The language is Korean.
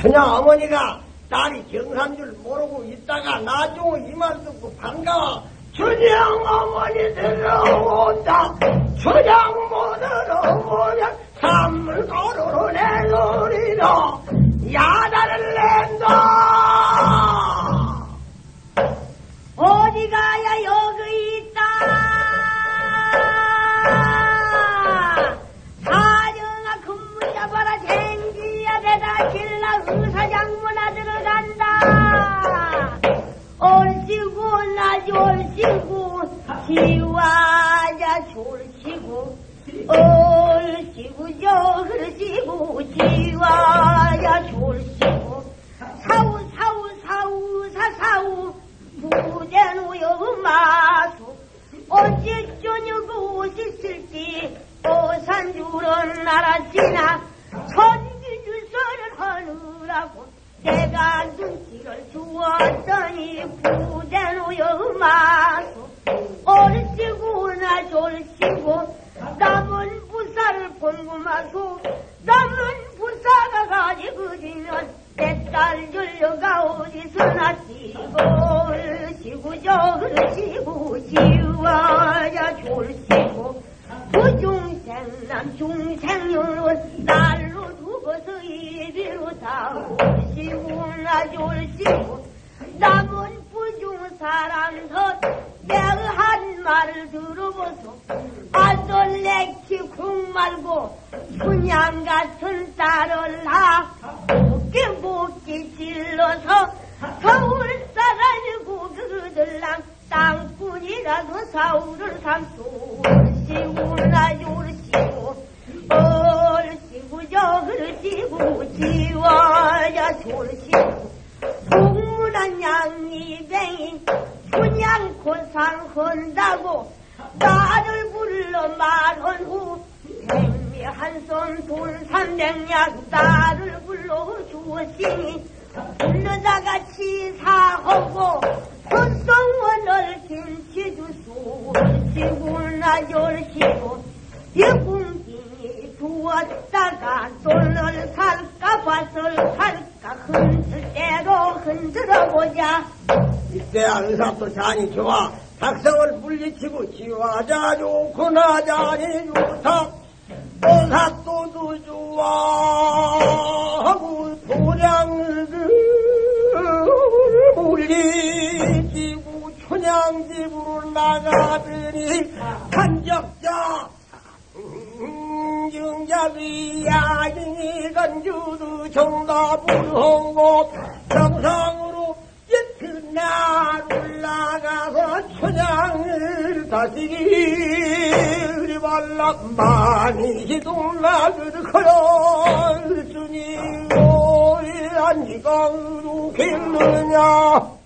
처녀 어머니가 딸이 경산 줄 모르고 있다가 나중에 이말 듣고 반가워. 춘향 어머니 들어온다. 못 들어오면 산물 고루로 내놓으리라. 야 지와야 졸시구 얼씨구 저 그러시구 지와야 졸시구. 사우 사우 사우 사사우 무대노여 마수. 어찌 저녁 오시실지 오산주런 나라지나 선기주서를 하느라고 내가 눈치 마소 남은 부사가 가지고 지면 내딸 열려가 어디서 났지고 얼씨구 저얼씨구 지와야 졸씨구 부중생 남중생은 날로 두고서 이리로 다 얼씨구나 졸씨구 남 춘향 같은 딸을 낳아 목게 목게 찔러서 서울 사라지고 그들랑 땅꾼이라도 사우를 삼수 얼씨구나 졸씨구 얼씨구 저얼씨구 지와야 졸씨구 동문한 양이뱅이 춘향 고상한다고 백미 한손 돌삼백냥 나를 불러 주었으니 불러다가 치사하고 손송원을 김치 주소 얼씨구나 열시고 예궁진이 두었다가 돈을 살까 밭을 살까 흔들 대로 흔들어보자. 이때 안사도 잔이 좋아 박성을 물리치고 지화자 좋고 나자니 좋다. 오 하고 도량을 물리치고 춘향집으로 나가더니 한적자 증자비 야인이 건주도 정답으로 정상으로 이튿날 올라가서 춘향을 다시 발라 많이 기동나들 커요 주님 오이 안지강으로 길느냐